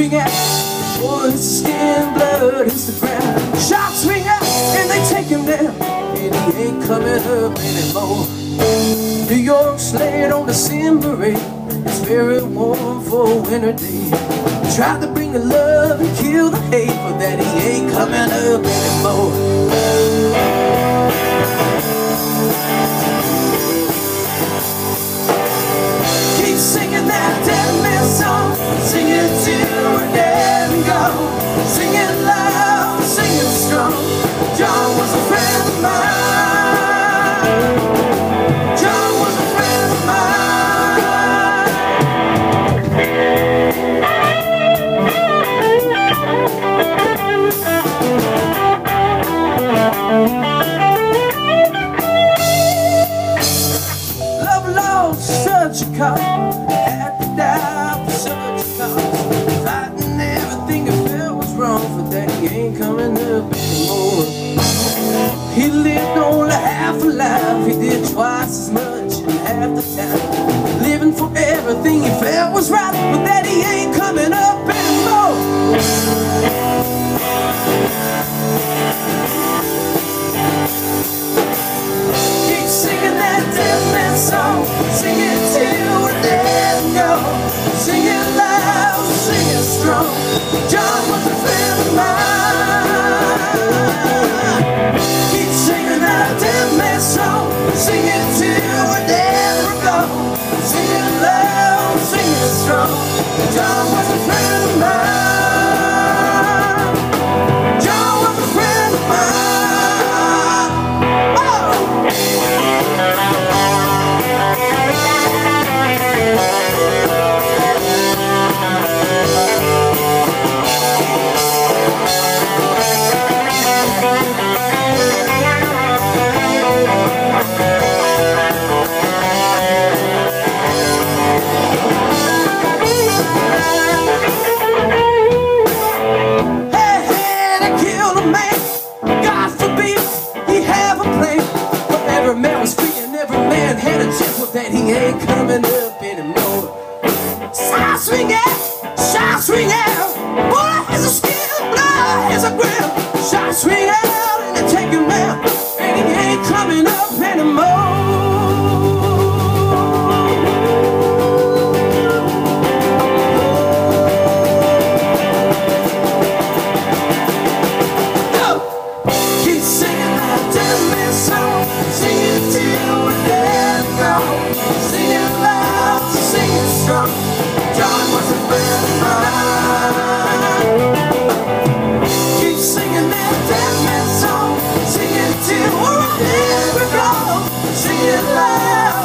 ring out. The skin, blood, it's the ground. Shots ring out and they take him down. And he ain't coming up anymore. New York's laid on December 8. It's very warm for a winter day. Tried to bring the love and kill the hate, but that he ain't coming up anymore. He lived only half a life. He did twice as much in half the time. Living for everything he felt was right Sing it loud, sing it strong. John was a friend But that he ain't coming up anymore. Shots ring out, shots ring out. Boy has a skin, blood has a ground. Shots ring out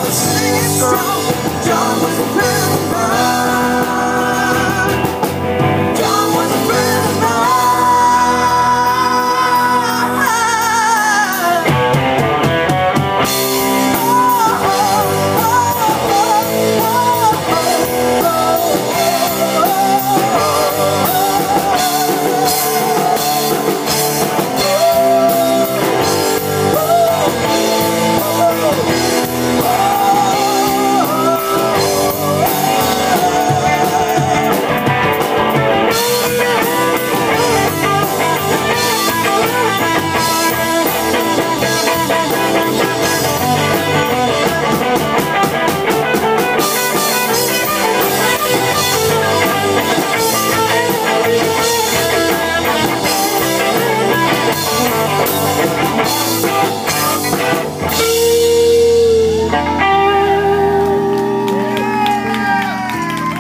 loud, sing it strong. John was a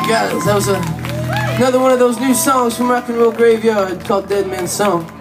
Guys, that was a, another one of those new songs from Rock and Roll Graveyard called Dead Man's Song.